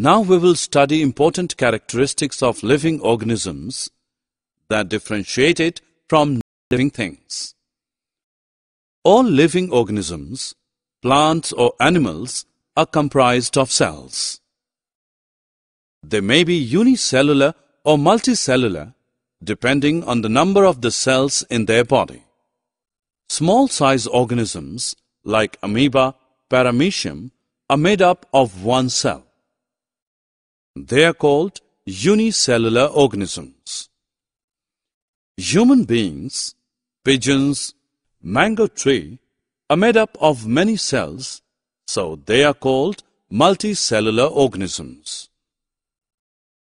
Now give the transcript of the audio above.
Now we will study important characteristics of living organisms that differentiate it from living things. All living organisms, plants or animals, are comprised of cells. They may be unicellular or multicellular depending on the number of the cells in their body. Small size organisms like amoeba, paramecium are made up of one cell. They are called unicellular organisms. Human beings, pigeons, mango tree are made up of many cells, so they are called multicellular organisms.